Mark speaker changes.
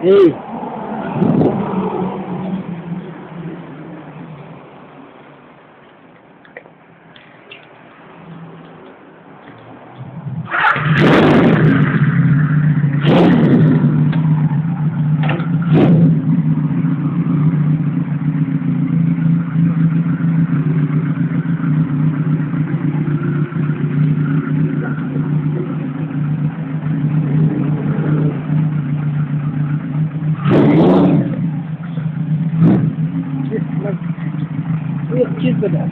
Speaker 1: cute ba na?